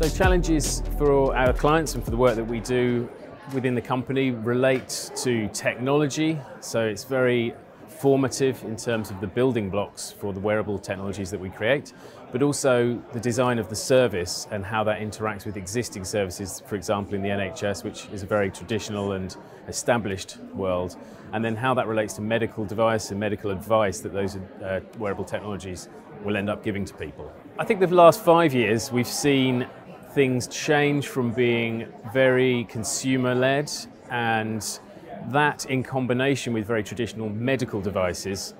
So challenges for our clients and for the work that we do within the company relate to technology. So it's very formative in terms of the building blocks for the wearable technologies that we create, but also the design of the service and how that interacts with existing services, for example, in the NHS, which is a very traditional and established world, and then how that relates to medical device and medical advice that those uh, wearable technologies will end up giving to people. I think the last five years we've seen things change from being very consumer led and that in combination with very traditional medical devices,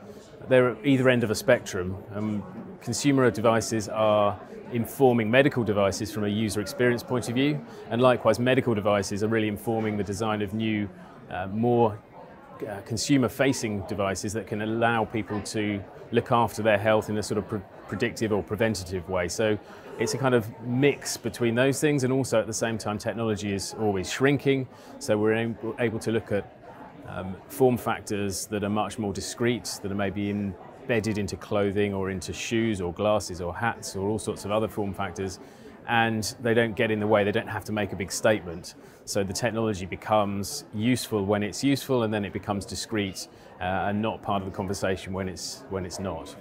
they're at either end of a spectrum. Um, consumer devices are informing medical devices from a user experience point of view, and likewise medical devices are really informing the design of new, uh, more uh, consumer-facing devices that can allow people to look after their health in a sort of pre predictive or preventative way. So it's a kind of mix between those things, and also at the same time, technology is always shrinking. So we're able to look at um, form factors that are much more discreet, that are maybe embedded into clothing or into shoes or glasses or hats or all sorts of other form factors and they don't get in the way, they don't have to make a big statement. So the technology becomes useful when it's useful and then it becomes discreet uh, and not part of the conversation when it's, when it's not.